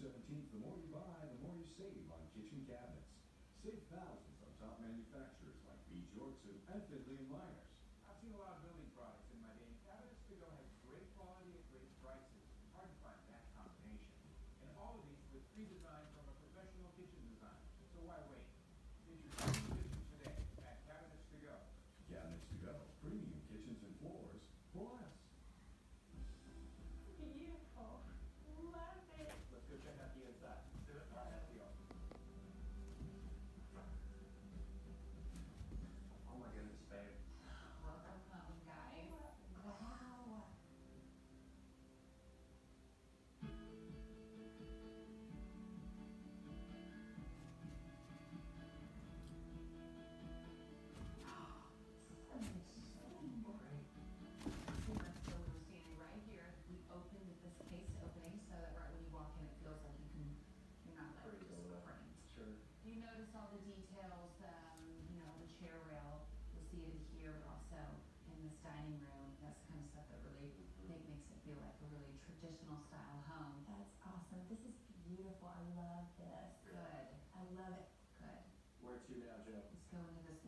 17th, the more you buy, the more you save on kitchen cabinets. Save thousands on top manufacturers like B. Jortson and Finley and Myers. I've seen a lot of building products in my day. Cabinets to go has great quality at great prices. Hard to find that combination. And all of these with pre-design from a professional kitchen designer. So why wait? Get your kitchen today at Cabinets to Go. Cabinets to go. Premium kitchens and floors for less. Notice all the details, um, you know, the chair rail, you'll see it here, but also in this dining room. That's the kind of stuff that really, I think makes it feel like a really traditional style home. That's awesome. This is beautiful. I love this. Good, I love it. good. Where to now, Joe? Let's go into this